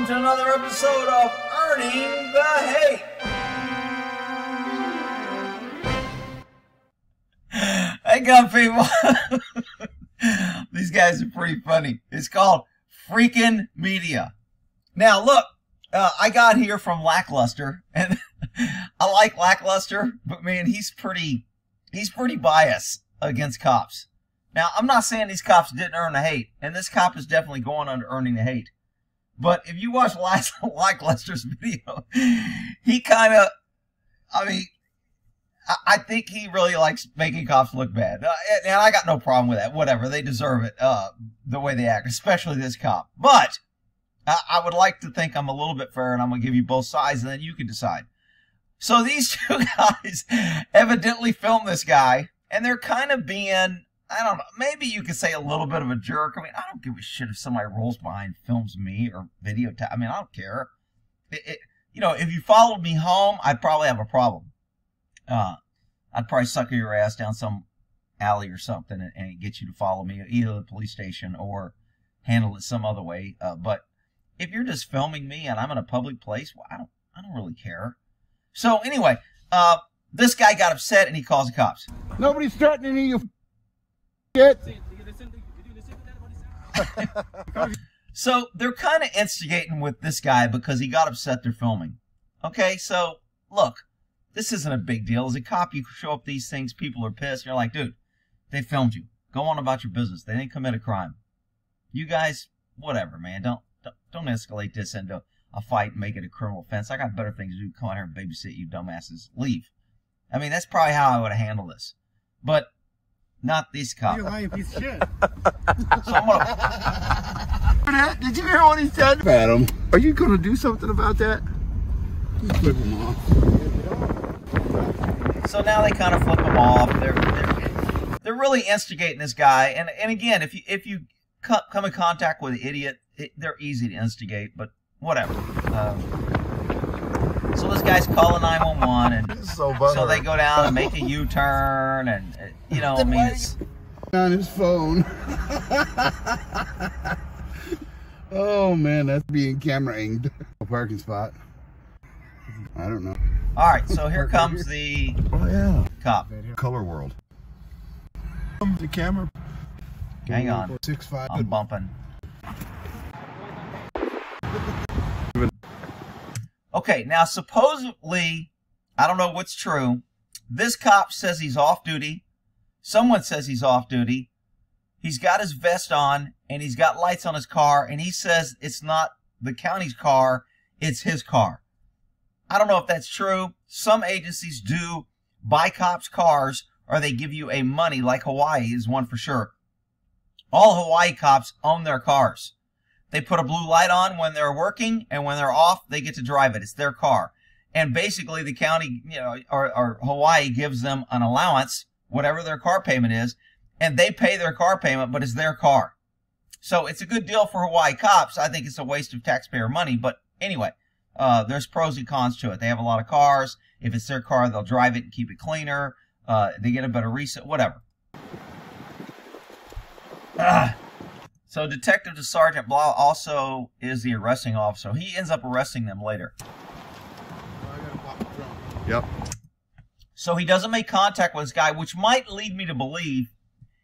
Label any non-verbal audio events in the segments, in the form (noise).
welcome to another episode of Earning the Hate. Hey, up, people. (laughs) These guys are pretty funny. It's called Fricn Media. Now, look, uh, I got here from Lackluster, and (laughs) I like Lackluster, but man, he's pretty, he's pretty biased against cops. Now, I'm not saying these cops didn't earn the hate, and this cop is definitely going under earning the hate. But if you watch (laughs) last like Lester's video, he kind of, I mean, I think he really likes making cops look bad. Uh, and I got no problem with that. Whatever. They deserve it, uh, the way they act, especially this cop. But I would like to think I'm a little bit fair and I'm going to give you both sides and then you can decide. So these (laughs) two guys evidently filmed this guy and they're kind of being I don't know. Maybe you could say a little bit of a jerk. I mean, I don't give a shit if somebody rolls behind, films me, or videotape. I mean, I don't care. It, it, you know, if you followed me home, I'd probably have a problem. Uh, I'd probably sucker your ass down some alley or something and, and get you to follow me, either the police station or handle it some other way. Uh, but if you're just filming me and I'm in a public place, well, I don't, I don't really care. So anyway, uh, this guy got upset and he calls the cops. Nobody's threatening you (laughs) so they're kind of instigating with this guy because he got upset they're filming. Okay, so look, this isn't a big deal. As a cop, you show up these things, people are pissed. You're like, dude, they filmed you. Go on about your business. They didn't commit a crime. You guys, whatever, man. Don't don't, don't escalate this into a fight and make it a criminal offense. I got better things to do. Come out here and babysit you dumbasses. Leave. I mean, that's probably how I would have handled this. But not this cop. You're lying piece of shit. (laughs) so I'm gonna... Did you hear what he said? Adam. Are you gonna do something about that? Flip him off. So now they kind of flip him off. They're, they're, they're really instigating this guy. And, and again, if you, if you come in contact with an idiot, it, they're easy to instigate, but whatever. Um, so this guy's calling 911, and so, so, they go down and make a U-turn, and you know, I mean, it's on his phone. oh man, that's being camera aimed. A parking spot. I don't know. All right, so here comes the oh yeah cop. Color World. The camera. Hang on. Six five. I'm bumping. Okay, now supposedly, I don't know what's true. This cop says he's off duty. Someone says he's off duty. He's got his vest on and he's got lights on his car and he says it's not the county's car, it's his car. I don't know if that's true. Some agencies do buy cops cars or they give you a money like Hawaii is one for sure. All Hawaii cops own their cars. They put a blue light on when they're working, and when they're off, they get to drive it. It's their car. And basically, the county, you know, or, or Hawaii gives them an allowance, whatever their car payment is, and they pay their car payment, but it's their car. So it's a good deal for Hawaii cops. I think it's a waste of taxpayer money, but anyway, uh, there's pros and cons to it. They have a lot of cars. If it's their car, they'll drive it and keep it cleaner. Uh, they get a better reset, whatever. (clears throat) Ah. So Detective to Sergeant Blau also is the arresting officer. He ends up arresting them later. Yep. So he doesn't make contact with this guy, which might lead me to believe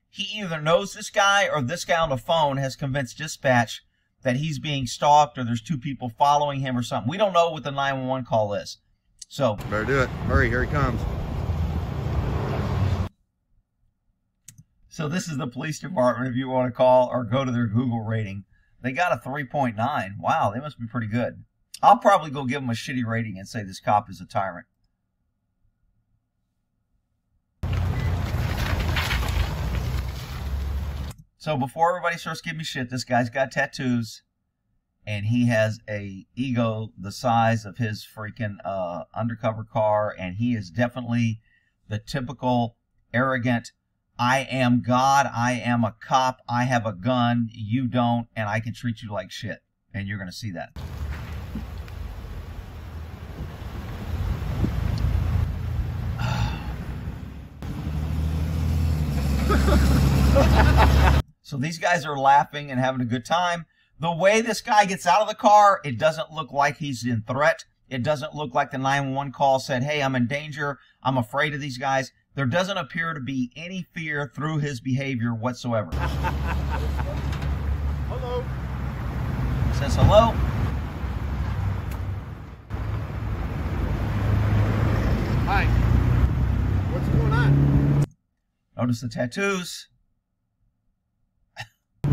he either knows this guy or this guy on the phone has convinced dispatch that he's being stalked or there's two people following him or something. We don't know what the 911 call is. So better do it. Hurry, here he comes. So this is the police department if you want to call or go to their Google rating. They got a 3.9. Wow, they must be pretty good. I'll probably go give them a shitty rating and say this cop is a tyrant. So before everybody starts giving me shit, this guy's got tattoos and he has a ego the size of his freaking uh, undercover car and he is definitely the typical arrogant I am God, I am a cop, I have a gun, you don't, and I can treat you like shit. And you're going to see that. (sighs) so these guys are laughing and having a good time. The way this guy gets out of the car, it doesn't look like he's in threat. It doesn't look like the 911 call said, Hey, I'm in danger. I'm afraid of these guys. There doesn't appear to be any fear through his behavior whatsoever. (laughs) Hello. He Says hello. Hi. What's going on? Notice the tattoos. (laughs)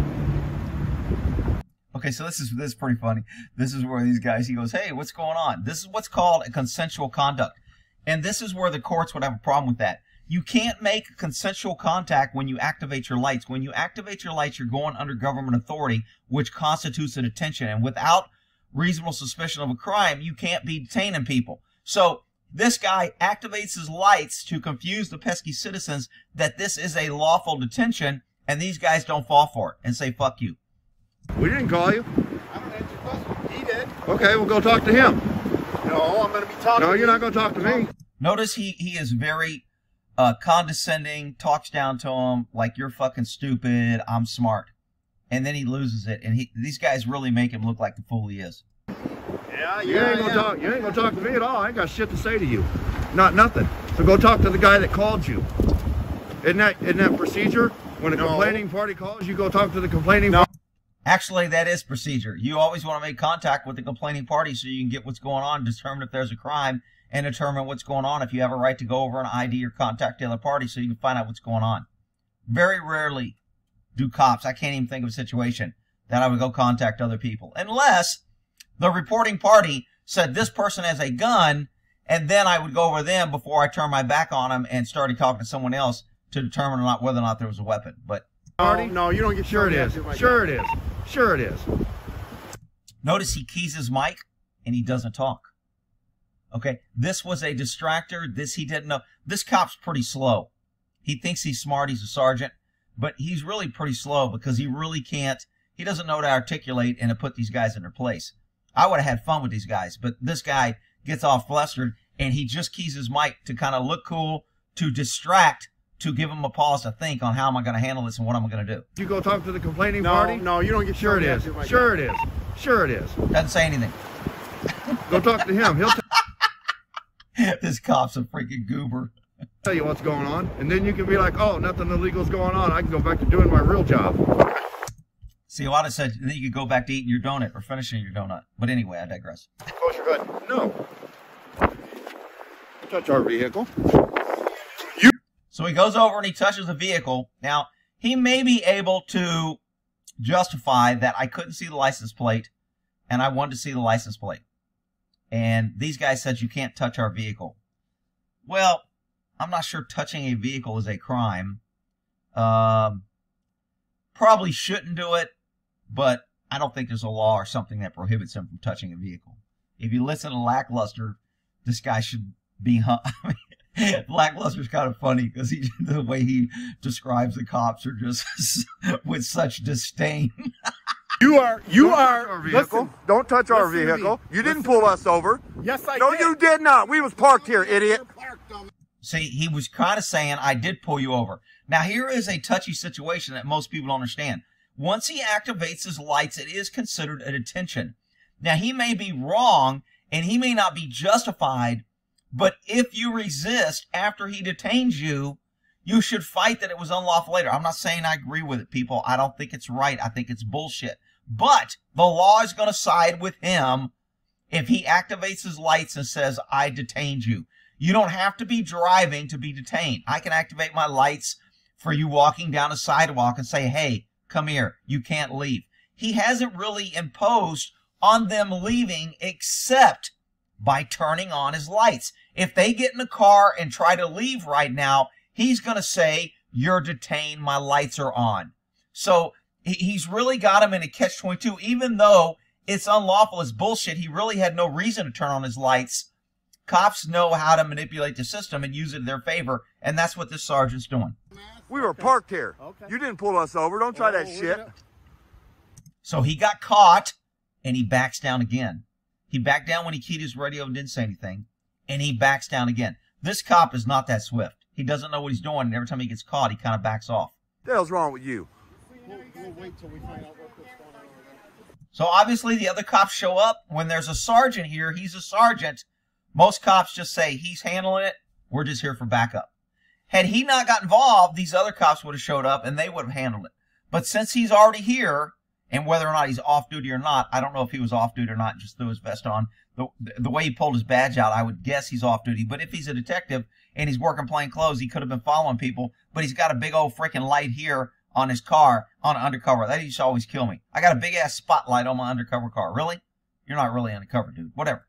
okay, so this is this is pretty funny. This is where these guys he goes, "Hey, what's going on?" This is what's called a consensual conduct. And this is where the courts would have a problem with that. You can't make consensual contact when you activate your lights. When you activate your lights, you're going under government authority, which constitutes a detention. And without reasonable suspicion of a crime, you can't be detaining people. So this guy activates his lights to confuse the pesky citizens that this is a lawful detention, and these guys don't fall for it and say, fuck you. We didn't call you. I don't answer questions. He did. Okay, we'll go talk to him. No, I'm going to be talking. No, you're you. not going to talk to me. Notice he, he is very uh, condescending, talks down to him like you're fucking stupid, I'm smart. And then he loses it, and he, these guys really make him look like the fool he is. Yeah, You yeah, ain't gonna yeah. talk. You ain't gonna talk to me at all. I ain't got shit to say to you. Not nothing. So go talk to the guy that called you. Isn't that isn't that procedure? When a No. complaining party calls, you go talk to the complaining. No. Actually, that is procedure. You always want to make contact with the complaining party so you can get what's going on, determine if there's a crime, and determine what's going on if you have a right to go over and ID or contact the other party so you can find out what's going on. Very rarely do cops, I can't even think of a situation that I would go contact other people unless the reporting party said this person has a gun and then I would go over them before I turned my back on them and started talking to someone else to determine or not whether or not there was a weapon. But Party? No, no, you don't get Sure it shot is. at like Sure it is. Sure it is. Notice he keys his mic and he doesn't talk. Okay, this was a distractor. This he didn't know. This cop's pretty slow. He thinks he's smart. He's a sergeant, but he's really pretty slow because he really can't. He doesn't know to articulate and to put these guys in their place. I would have had fun with these guys, but this guy gets all flustered and he just keys his mic to kind of look cool, to distract, to give him a pause to think on how am I going to handle this and what am I going to do. You go talk to the complaining No, party. no, you don't get Sure it shot is. at like Sure it is. Sure it is. Doesn't say anything. Go talk to him. He'll (laughs) (laughs) this cop's a freaking goober. tell you what's going on, and then you can be like, "Oh, nothing illegal's going on. I can go back to doing my real job." See, a lot of said then you could go back to eating your donut or finishing your donut. But anyway, I digress. Close your hood. No. Touch our vehicle. You. So he goes over and he touches the vehicle. Now, he may be able to justify that I couldn't see the license plate and I wanted to see the license plate. And these guys said you can't touch our vehicle. Well, I'm not sure touching a vehicle is a crime. Um, probably shouldn't do it, but I don't think there's a law or something that prohibits him from touching a vehicle. If you listen to Lackluster, this guy should be hung. (laughs) Lackluster's kind of funny because he (laughs) the way he describes the cops are just (laughs) with such disdain. You are, you Don't touch are. our vehicle. Listen, Don't touch our listen to me. vehicle. You didn't pull us over. yes, I no, did. No, you did not. We was parked here, idiot. See, he was kind of saying, I did pull you over. Now, here is a touchy situation that most people don't understand. Once he activates his lights, it is considered a detention. Now, he may be wrong and he may not be justified, but if you resist after he detains you, you should fight that it was unlawful later. I'm not saying I agree with it, people. I don't think it's right. I think it's bullshit. But the law is going to side with him if he activates his lights and says, I detained you. You don't have to be driving to be detained. I can activate my lights for you walking down a sidewalk and say, hey, come here. You can't leave. He hasn't really imposed on them leaving except by turning on his lights. If they get in the car and try to leave right now, he's going to say, you're detained. My lights are on. So he's really got him in a catch 22, even though it's unlawful, it's bullshit. He really had no reason to turn on his lights. Cops know how to manipulate the system and use it in their favor, and that's what this sergeant's doing. We were parked here. Okay. You didn't pull us over. Don't try that Oh, we're shit. So he got caught, and he backs down again. He backed down when he keyed his radio and didn't say anything, and he backs down again. This cop is not that swift. He doesn't know what he's doing, and every time he gets caught, he kind of backs off. The hell's wrong with you? So obviously the other cops show up. When there's a sergeant here, he's a sergeant. Most cops just say he's handling it. We're just here for backup. Had he not got involved, these other cops would have showed up and they would have handled it. But since he's already here, and whether or not he's off duty or not, I don't know if he was off duty or not, just threw his vest on. The, the way he pulled his badge out, I would guess he's off duty. But if he's a detective and he's working plain clothes, he could have been following people. But he's got a big old freaking light here on his car on an undercover. That used to always kill me. I got a big ass spotlight on my undercover car. Really? You're not really undercover, dude. Whatever.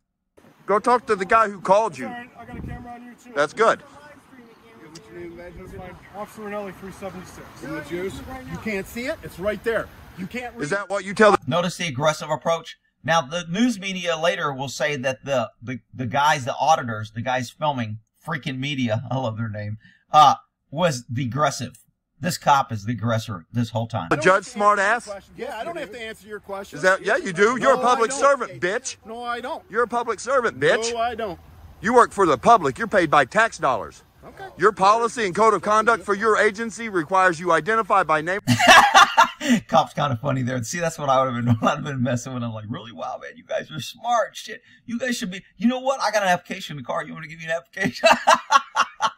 Go talk to the guy who called you. Alright, I got a camera on you too. That's good. What's your name, badge? That's fine. Officer Ranelli, 376. In the juice. You can't see it. It's right there. You can't read Is that what you tell the Notice the aggressive approach. Now, the news media later will say that the, the, the guys, the auditors, the guys filming Fricn Media, (laughs) I love their name, uh, was the aggressive. This cop is the aggressor this whole time. the judge smart ass? Yeah, I don't have to answer your question. Is that yeah, you do. You're a public servant, bitch. No, I don't. You're a public servant, bitch. No, I don't. You work for the public. You're paid by tax dollars. Okay. Your policy and code of conduct for your agency requires you identify by name. (laughs) Cop's kind of funny there. See, that's what I would have been. (laughs) I'd have been messing with. I'm like, really? Wow, man, you guys are smart. Shit, you guys should be. You know what? I got an application in the car. You want to give me an application? (laughs)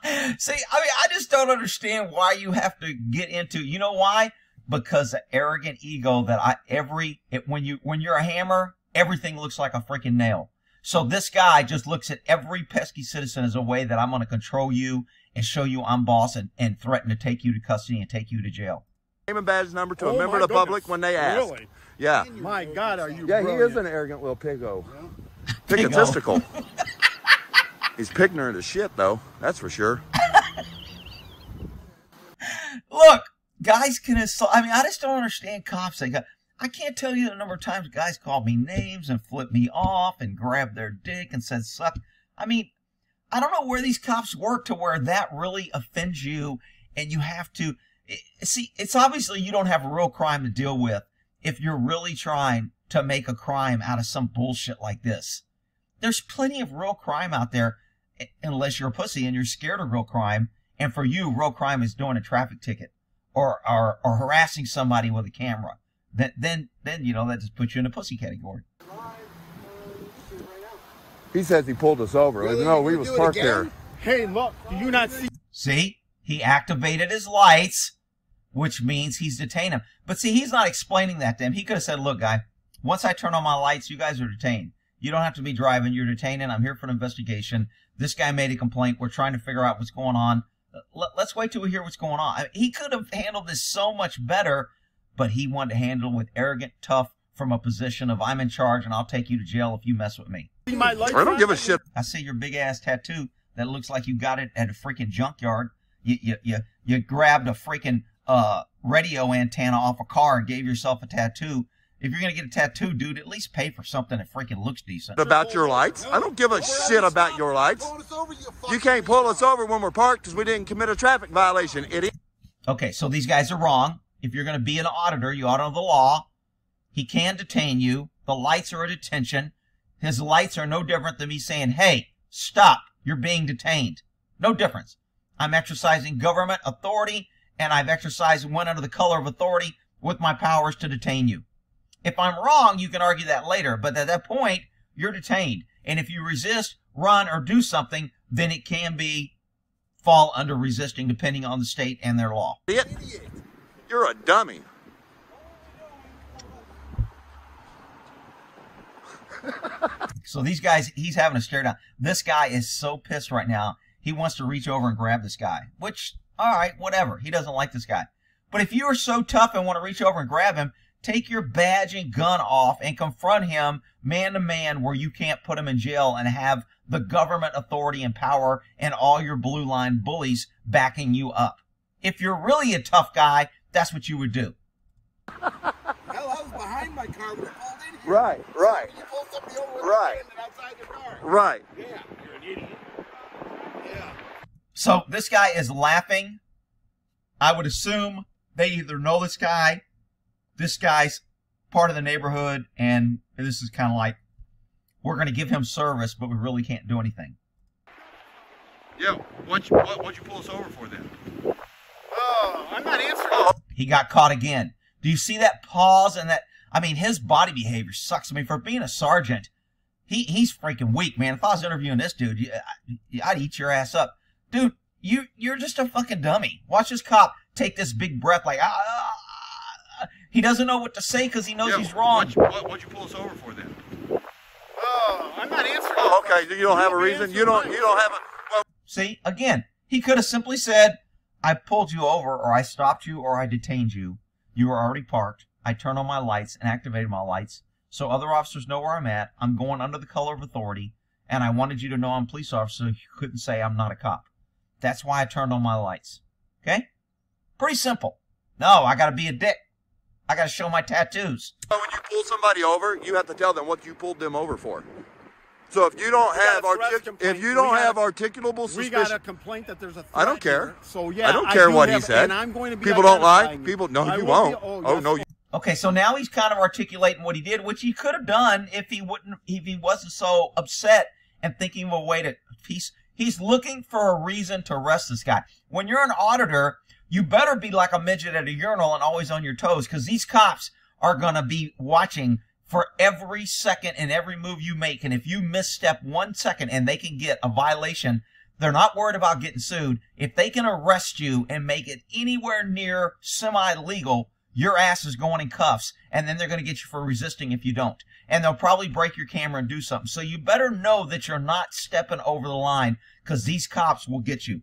(laughs) See, I mean, I just don't understand why you have to get into. You know why? Because the arrogant ego that I every it, when you when you're a hammer, everything looks like a freaking nail. So this guy just looks at every pesky citizen as a way that I'm going to control you and show you I'm boss and, and threaten to take you to custody and take you to jail. Name and badge number to a Oh, member of the public when they ask. Really? Yeah. My God, are you Yeah, he is an arrogant little piggo. Piggo. Pigotistical. (laughs) He's ignorant as shit, though. That's for sure. (laughs) Look, guys can assault. I mean, I just don't understand cops. They got. I can't tell you the number of times guys called me names and flipped me off and grabbed their dick and said suck. I mean, I don't know where these cops work to where that really offends you and you have to see. It's obviously you don't have a real crime to deal with if you're really trying to make a crime out of some bullshit like this. There's plenty of real crime out there, unless you're a pussy and you're scared of real crime. And for you, real crime is doing a traffic ticket or or, or harassing somebody with a camera. Then then then you know that just puts you in a pussy category. He says he pulled us over. Really? No, we was parked there. Hey, look, do you not see? See, he activated his lights, which means he's detained him. But see, he's not explaining that to him. He could have said, "Look, guy, once I turn on my lights, you guys are detained. You don't have to be driving. You're detained, and I'm here for an investigation. This guy made a complaint. We're trying to figure out what's going on. Let, us wait till we hear what's going on." I mean, he could have handled this so much better, but he wanted to handle with arrogant, tough, from a position of I'm in charge and I'll take you to jail if you mess with me. My lights I don't give a shit. I see your big ass tattoo that looks like you got it at a freaking junkyard. You you you, you grabbed a freaking uh radio antenna off a car and gave yourself a tattoo. If you're gonna get a tattoo, dude, at least pay for something that freaking looks decent. About your lights? I don't give a shit about your lights. You can't pull us over when we're parked because we didn't commit a traffic violation, idiot. Okay, so these guys are wrong. If you're gonna be an auditor, you ought to know the law. He can detain you. The lights are a detention. His lights are no different than me saying, hey, stop, you're being detained. No difference. I'm exercising government authority, and I've exercised one under the color of authority with my powers to detain you. If I'm wrong, you can argue that later, but at that point, you're detained. And if you resist, run, or do something, then it can be fall under resisting depending on the state and their law. Idiot. You're a dummy. (laughs) So these guys, he's having a stare down. This guy is so pissed right now. He wants to reach over and grab this guy, which, all right, whatever. He doesn't like this guy. But if you are so tough and want to reach over and grab him, take your badge and gun off and confront him man to man where you can't put him in jail and have the government authority and power and all your blue line bullies backing you up. If you're really a tough guy, that's what you would do. Hell, I was behind my car when it pulled in here. Right, right, You pull somebody over Right. outside the car. right. Yeah, you're an idiot. Yeah. So this guy is laughing. I would assume they either know this guy, this guy's part of the neighborhood, and this is kind of like, we're going to give him service, but we really can't do anything. Yeah, what'd you, what, what'd you pull us over for then? Oh, I'm not answering. He got caught again. Do you see that pause and that? I mean, his body behavior sucks. I mean, for being a sergeant, he he's freaking weak, man. If I was interviewing this dude, I- I'd eat your ass up, dude. You you're just a fucking dummy. Watch this cop take this big breath, like ah. He doesn't know what to say because he knows Yeah, he's wrong. What'd you, what, what'd you pull us over for then? Oh, I'm not answering. Oh, okay. You don't have a reason. You don't. You don't have a. Well, See, again, he could have simply said, I pulled you over, or I stopped you, or I detained you. You were already parked. I turned on my lights and activated my lights so other officers know where I'm at. I'm going under the color of authority, and I wanted you to know I'm a police officer so you couldn't say I'm not a cop. That's why I turned on my lights. Okay? Pretty simple. No, I gotta be a dick. I gotta show my tattoos. when you pull somebody over, you have to tell them what you pulled them over for. So if you don't We have a artic- if you don't got have a- articulable We got a complaint that there's a threat I don't care. here. So yeah, I don't care do what he said. And I'm going to be people don't lie. you. People, no, I you will won't. Be, oh, oh yes, no, you, Okay, so now he's kind of articulating what he did, which he could have done if he wouldn't, if he wasn't so upset and thinking of a way to. He's he's looking for a reason to arrest this guy. When you're an auditor, you better be like a midget at a urinal and always on your toes, because these cops are gonna be watching for every second and every move you make. And if you misstep one second and they can get a violation, they're not worried about getting sued. If they can arrest you and make it anywhere near semi-legal, your ass is going in cuffs, and then they're going to get you for resisting if you don't. And they'll probably break your camera and do something. So you better know that you're not stepping over the line, because these cops will get you.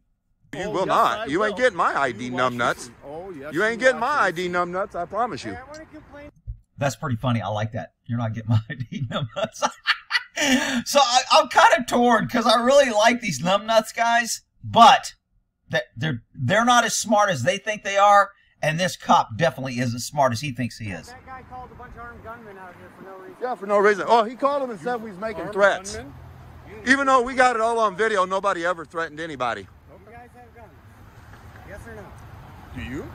You Oh, will yes, not. I You ain't getting my ID numbnuts. Oh yes. You ain't getting my. ID numbnuts. I promise you. I. That's pretty funny. I like that. You're not getting my (laughs) ID numbnuts. (laughs) so I, I'm kind of torn because I really like these numbnuts guys, but that they're they're not as smart as they think they are, and this cop definitely isn't as smart as he thinks he is. That guy called a bunch of armed gunmen out here for no reason. Yeah, for no reason. Oh, he called him and said we was making threats. gunmen? Even though we got it all on video, nobody ever threatened anybody. You guys have guns. Yes or no? Do you?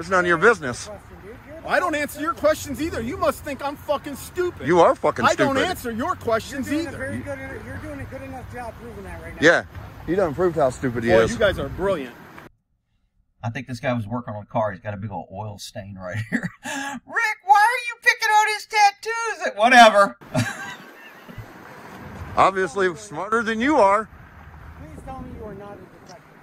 It's none of your business. Question, dude. You're the I don't answer your questions either. You must think I'm fucking stupid. You are fucking I stupid. don't answer your You're questions doing either. very good. You're doing a good enough job proving that right now. Yeah. He done proved how stupid he Boy, is. you guys are brilliant. I think this guy was working on a car. He's got a big old oil stain right here. (laughs) Rick, why are you picking out his tattoos? Whatever. Obviously smarter than you are. Please tell me you are not a detective.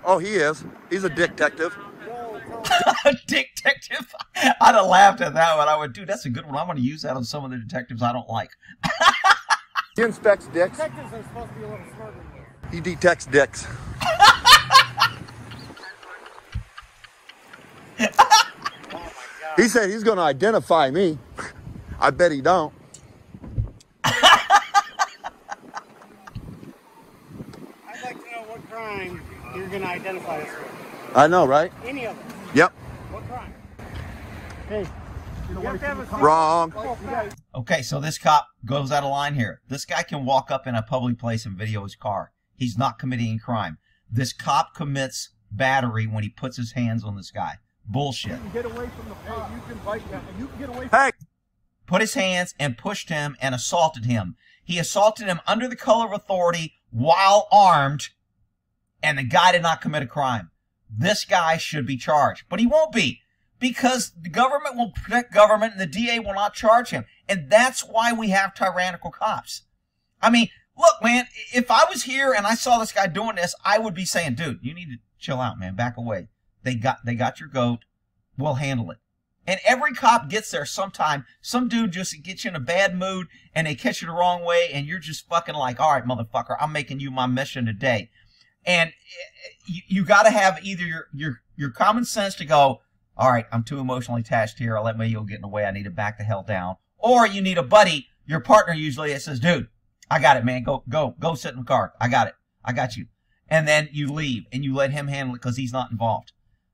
Oh, he is. He's a dick detective. No, tell me. detective. I'd have laughed at that one. I would, dude, that's a good one. I'm going to use that on some of the detectives I don't like. He inspects dicks. Detectives are supposed to be a little smarter than this. He detects dicks. (laughs) he said he's going to identify me. I bet he don't. I'd like to know what crime you're going to identify us with. I know, right? Any of them. Yep. What crime? Hey, you have have Wrong. Okay, so this cop goes out of line here. This guy can walk up in a public place and video his car. He's not committing a crime. This cop commits battery when he puts his hands on this guy. Bullshit. Get away from the hey, you can bite that. You can get away Hey, Put his hands and pushed him and assaulted him. He assaulted him under the color of authority while armed, and the guy did not commit a crime. This guy should be charged, but he won't be because the government will protect government and the DA will not charge him. And that's why we have tyrannical cops. I mean, look, man, if I was here and I saw this guy doing this, I would be saying, dude, you need to chill out, man. Back away. They got, they got your goat. We'll handle it. And every cop gets there sometime. Some dude just gets you in a bad mood and they catch you the wrong way and you're just fucking like, all right, motherfucker, I'm making you my mission today. And eh, you, you gotta have either your, your, your common sense to go, all right, I'm too emotionally attached here. I'll let my ego get in the way. I need to back the hell down. Or you need a buddy, your partner usually that says, dude, I got it, man. Go, go, go sit in the car. I got it. I got you. And then you leave and you let him handle it because he's not involved.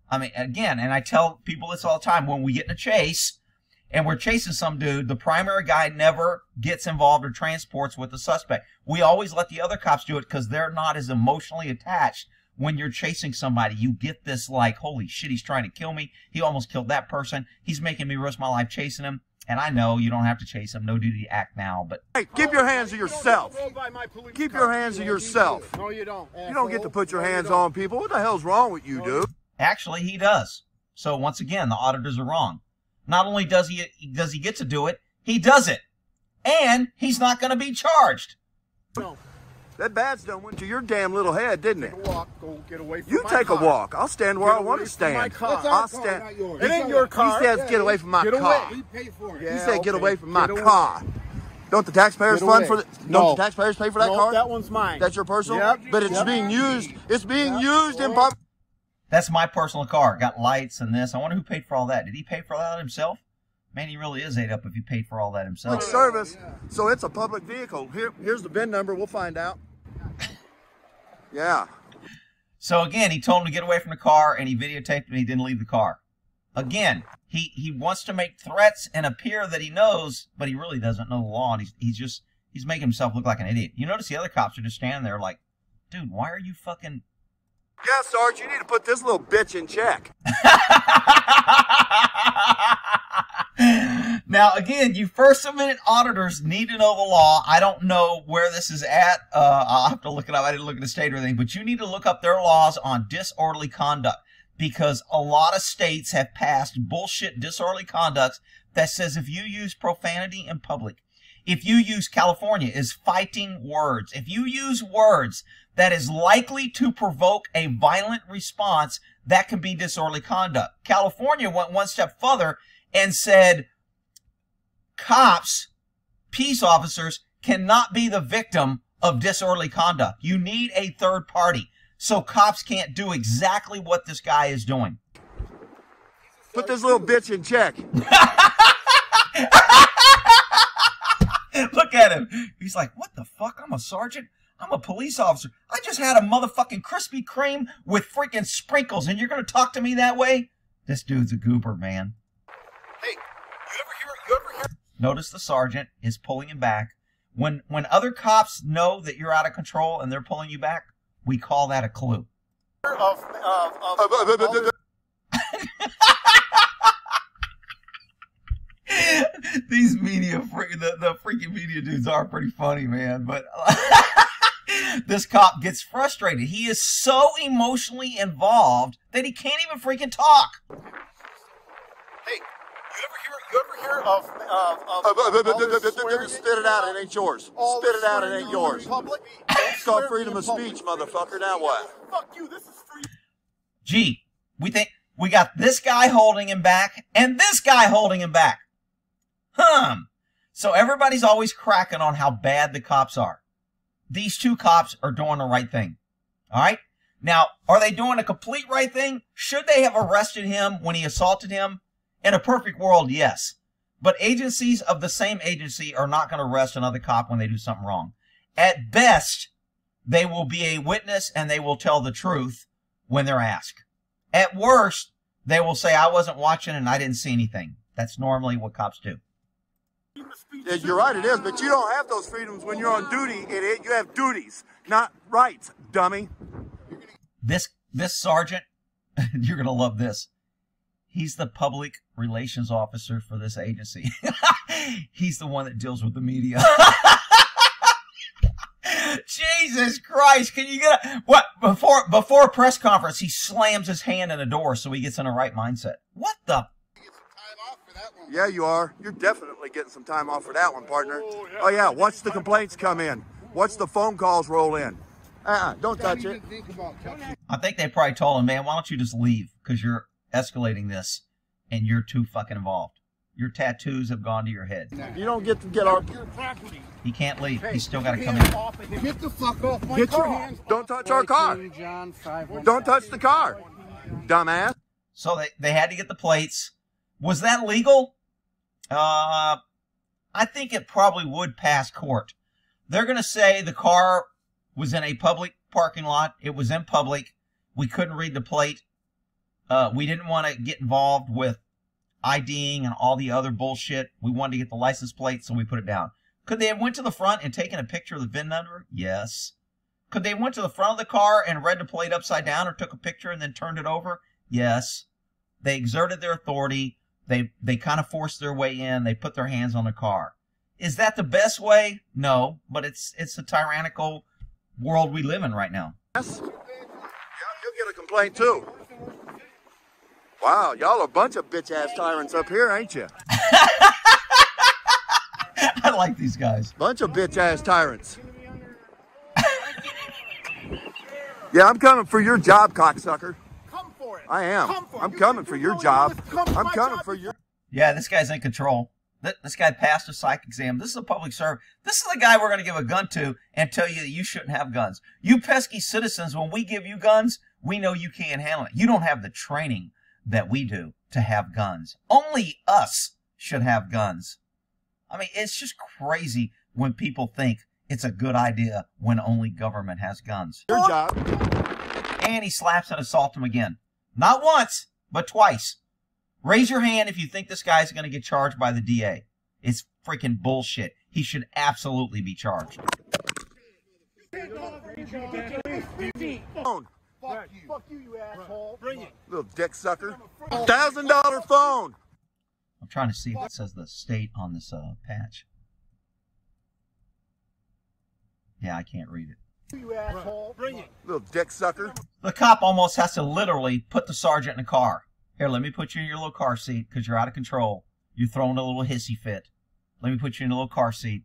I mean, again, and I tell people this all the time when we get in a chase and we're chasing some dude, the primary guy never gets involved or transports with the suspect. We always let the other cops do it because they're not as emotionally attached when you're chasing somebody. You get this like, holy shit, he's trying to kill me. He almost killed that person. He's making me risk my life chasing him. And I know you don't have to chase him. No duty to act now, but hey, keep your hands to yourself. Rolled by my police Keep your hands to yourself. No, you don't. You don't get to put your hands on people. What the hell's wrong with you, dude? Actually, he does. So once again, the auditors are wrong. Not only does he does he get to do it, he does it, and he's not going to be charged. That badge done went to your damn little head, didn't it? Take a walk. Go get away from You my take a walk. I'll stand where Get I want to from my stand. car. I'll stand. not. It ain't your car. He says Yeah, get away from my get away. car. We pay for it. He Yeah, said get away from my away. car. Don't the taxpayers fund for the, don't the taxpayers pay for that No, car? that one's mine. That's your personal? Yep. But it's Yep. being used. It's being Yep. used in public. That's my personal car. Got lights and this. I wonder who paid for all that. Did he pay for all that himself? Man, he really is ate up if he paid for all that himself. Public service. So it's a public vehicle. Here, here's the VIN number. We'll find out. Yeah. So again, he told him to get away from the car, and he videotaped and he didn't leave the car. Again, he he wants to make threats and appear that he knows, but he really doesn't know the law, and he's he's just he's making himself look like an idiot. You notice the other cops are just standing there like, dude, why are you fucking? Yeah, Sarge, you need to put this little bitch in check. (laughs) now again, you First Amendment auditors need to know the law. I don't know where this is at. Uh, I'll have to look it up. I didn't look at the state or anything, but you need to look up their laws on disorderly conduct because a lot of states have passed bullshit disorderly conducts that says if you use profanity in public, if you use California is fighting words, if you use words that is likely to provoke a violent response, that can be disorderly conduct. California went one step further and said cops, peace officers cannot be the victim of disorderly conduct. You need a third party. So cops can't do exactly what this guy is doing. Put this little bitch in check. (laughs) Look at him. He's like, what the fuck? I'm a sergeant. I'm a police officer. I just had a motherfucking Krispy Kreme with freaking sprinkles, and you're going to talk to me that way? This dude's a goober, man. Hey, you ever hear? You ever hear? Notice the sergeant is pulling him back. When when other cops know that you're out of control and they're pulling you back, we call that a clue. Of, of, of, of, (laughs) These media, free, the, the freaking media dudes are pretty funny, man. But (laughs) this cop gets frustrated. He is so emotionally involved that he can't even freaking talk. hey, you ever hear? You ever hear of, of, of, uh, all this swearing Spit it out. It ain't yours. Spit it out. It ain't yours. public? It's called freedom of speech, motherfucker. Now what? Fuck you. This is free. Gee, we think we got this guy holding him back and this guy holding him back. Hum. So everybody's always cracking on how bad the cops are. These two cops are doing the right thing. All right. Now, are they doing a complete right thing? Should they have arrested him when he assaulted him? In a perfect world, yes. But agencies of the same agency are not going to arrest another cop when they do something wrong. At best, they will be a witness and they will tell the truth when they're asked. At worst, they will say, I wasn't watching and I didn't see anything. That's normally what cops do. You're right, it is, but you don't have those freedoms when you're on duty. You have duties, not rights, dummy. This, this sergeant, (laughs) you're to love this. He's the public relations officer for this agency. (laughs) He's the one that deals with the media. (laughs) Jesus Christ! Can you get a, what before before a press conference? He slams his hand in a door so he gets in the right mindset. What the? Yeah, you are. You're definitely getting some time off for that one, partner. Oh, yeah. oh, yeah. Watch the complaints come in. Watch the phone calls roll in. Uh-uh. Don't touch it. Think. I think they probably told him, man, why don't you just leave? Because you're escalating this and you're too fucking involved. Your tattoos have gone to your head. You don't get to get our. Property. He can't leave. He's still got to Get come your in. hands of. Get the fuck off my Get car. your hands. Don't touch our car. John Don't touch the car, dumbass. So they, they had to get the plates. Was that legal? Uh, I think it probably would pass court. They're going to say the car was in a public parking lot. It was in public. We couldn't read the plate. Uh, we didn't want to get involved with IDing and all the other bullshit. We wanted to get the license plate, so we put it down. Could they have went to the front and taken a picture of the VIN number? Yes. Could they went to the front of the car and read the plate upside down or took a picture and then turned it over? Yes. They exerted their authority. They they kind of forced their way in. They put their hands on the car. Is that the best way? No, but it's it's the tyrannical world we live in right now. Yes. Yeah, you'll get a complaint too. Wow, y'all are a bunch of bitch ass tyrants up here, ain't you? (laughs) I like these guys. Bunch of bitch ass tyrants. (laughs) Yeah, I'm coming for your job, cocksucker. Come for it. I am. Come for it. I'm coming for your job. this? Come for I'm coming for your. Yeah, this guy's in control. This guy passed a psych exam. This is a public servant. This is the guy we're going to give a gun to and tell you that you shouldn't have guns. You pesky citizens, when we give you guns, we know you can't handle it. You don't have the training that we do to have guns. Only us should have guns. I mean, it's just crazy when people think it's a good idea when only government has guns. Your job. And he slaps and assaults him again. Not once, but twice. Raise your hand if you think this guy's going to get charged by the DA. It's freaking bullshit. He should absolutely be charged. Phone. Fuck you. Fuck you, you asshole. Bring it. Little dick sucker. Thousand dollar phone. I'm trying to see if it says the state on this uh, patch. Yeah, I can't read it. You asshole. Bring it. Little dick sucker. The cop almost has to literally put the sergeant in the car. Here, let me put you in your little car seat because you're out of control. You're throwing a little hissy fit. Let me put you in a little car seat.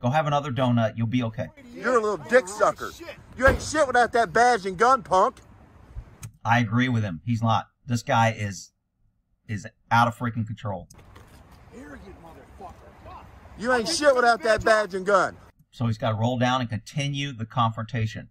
Go have another donut. You'll be okay. You're a little dick sucker. You ain't shit without that badge and gun, punk. I agree with him. He's not. This guy is is out of freaking control. Arrogant motherfucker. You ain't shit without that badge and gun. So he's got to roll down and continue the confrontation.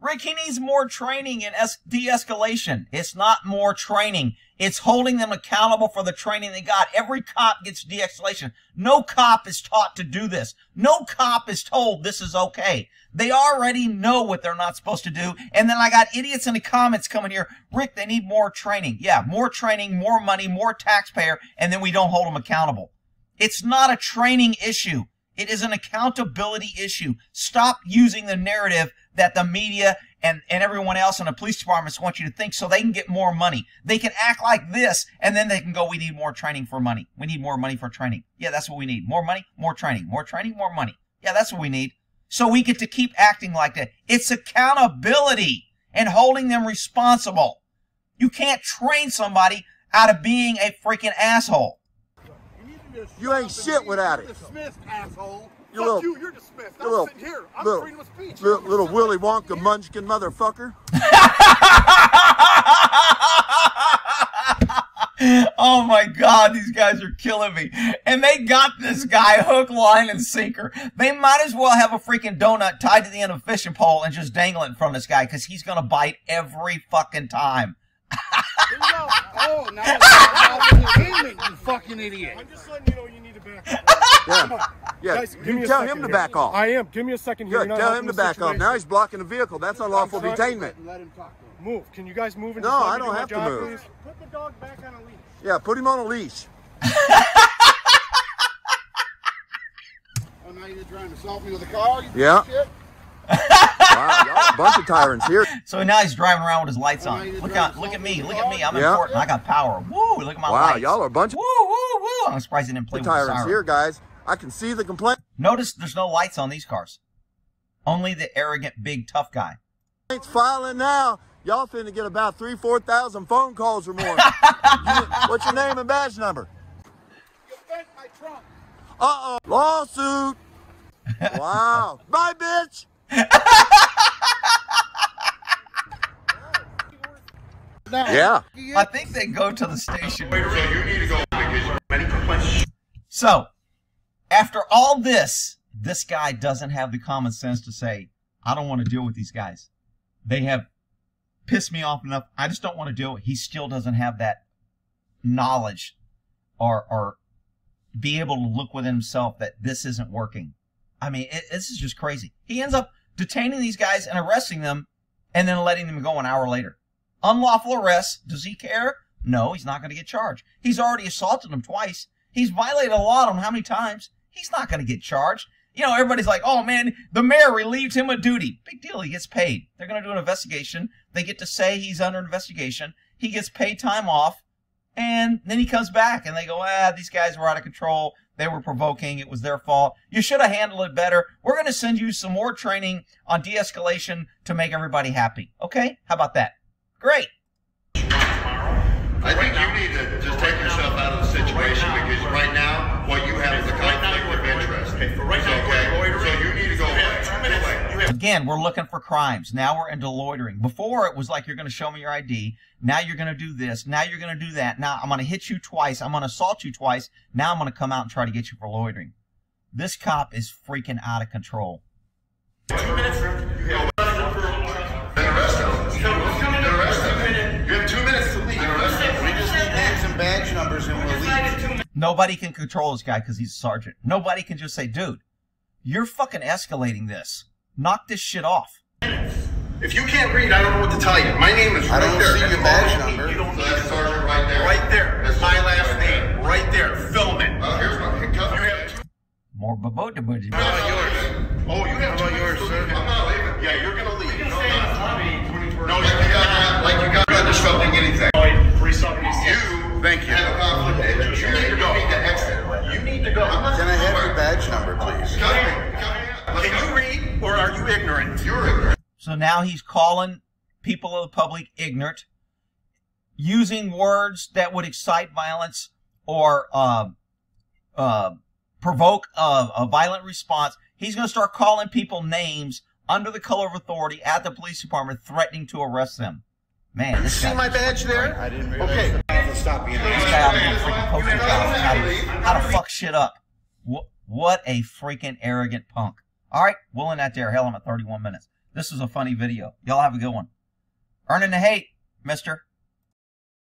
Rick, he needs more training in es- de-escalation. It's not more training. It's holding them accountable for the training they got. Every cop gets de-escalation. No cop is taught to do this. No cop is told this is okay. They already know what they're not supposed to do. And then I got idiots in the comments coming here. Rick, they need more training. Yeah, more training, more money, more taxpayer, and then we don't hold them accountable. It's not a training issue. It is an accountability issue. Stop using the narrative that the media and, and everyone else in the police departments want you to think so they can get more money. They can act like this and then they can go, we need more training for money. We need more money for training. Yeah, that's what we need. More money, more training. More training, more money. Yeah, that's what we need. So we get to keep acting like that. It's accountability and holding them responsible. You can't train somebody out of being a freaking asshole. You ain't shit without You're it. dismissed, asshole. You Fuck little- you, you're dismissed. you I'm little- sitting here. I'm little- freedom of speech. Little, little Willy Wonka munchkin motherfucker. (laughs) oh my god, these guys are killing me. And they got this guy hook, line, and sinker. They might as well have a freaking donut tied to the end of a fishing pole and just dangle it in front of this guy because he's gonna bite every fucking time. Oh, now it's entertainment, you fucking idiot. I'm just letting you know you need to back off. Yeah. Yeah. Guys, you tell him to here. back off. I am. Give me a second here. Good. Tell him to back off. Now he's blocking the vehicle. That's unlawful detainment. Let him talk to. Move. Can you guys move and No, I do don't have to job, move. please? Put the dog back on a leash. Yeah, put him on a leash. Oh, now you're trying to assault me with a car? You Yeah. Shit. Wow, y'all a bunch of tyrants here. So now he's driving around with his lights on. Look trying out! Look at me! Look at me! I'm Yeah. important. I got power. Woo! Look at my Wow, lights. y'all are a bunch Woo! Woo! Woo! I'm surprised he didn't play of with the tyrants siren. here, guys. I can see the complaints Notice there's no lights on these cars. Only the arrogant, big, tough guy. It's filing now. Y'all finna get about three, four thousand phone calls or more. You- (laughs) what's your name and badge number? You bent my trunk. Uh oh, lawsuit. (laughs) Wow. Bye, bitch. Now, (laughs) Yeah. I think they go to the station. So, after all this, this guy doesn't have the common sense to say, I don't want to deal with these guys. They have pissed me off enough. I just don't want to deal with it. He still doesn't have that knowledge or, or be able to look within himself that this isn't working. I mean, it, this is just crazy. He ends up detaining these guys and arresting them and then letting them go an hour later. Unlawful arrest. Does he care? No, he's not going to get charged. He's already assaulted them twice. He's violated a law on how many times? He's not going to get charged. You know, everybody's like, oh man, the mayor relieved him of duty. Big deal. He gets paid. They're going to do an investigation. They get to say he's under investigation. He gets paid time off. And then he comes back and they go, ah, these guys were out of control. They were provoking. It was their fault. You should have handled it better. We're going to send you some more training on de escalation to make everybody happy. Okay? How about that? Great. I think you need to just take yourself out of the situation because right now, what you have is a conflict of interest. Okay, for right now, Okay, loitering. so you need to go You have away. two minutes. Go away. You have Again, we're looking for crimes. Now we're into loitering. Before it was like you're going to show me your ID. Now you're going to do this. Now you're going to do that. Now I'm going to hit you twice. I'm going to assault you twice. Now I'm going to come out and try to get you for loitering. This cop is freaking out of control. Nobody can control this guy because he's a sergeant. Nobody can just say, dude, you're fucking escalating this. Knock this shit off. If you can't read, I don't know what to tell you. My name is I right don't there. see your badge number. You don't So need that's it. Sergeant right there. Right there. That's my last right there. name. Right there. Film it. Well, here's my hiccup. You have two More babo Oh, you have two minutes to leave. I'm not leaving. Yeah, you're gonna leave. No, No, like you got, like you got, not disrupting anything. You Thank you. have a conflict of interest. You need to go. You need to exit. You need to go. Can I have your badge number, please? Cut me. Cut me Can you read or are you ignorant? You're ignorant. So now he's calling people of the public ignorant, using words that would excite violence or uh, uh, provoke a, a violent response. He's going to start calling people names under the color of authority at the police department, threatening to arrest them. Man, You this see my badge there? I didn't realize. Okay. that. Stop being. this guy ought to freaking poster child how to, how to fuck shit up. What, what a freaking arrogant punk. All right, we'll end that there. Hell, I'm at 31 minutes. This was a funny video. Y'all have a good one. Earning the hate, mister.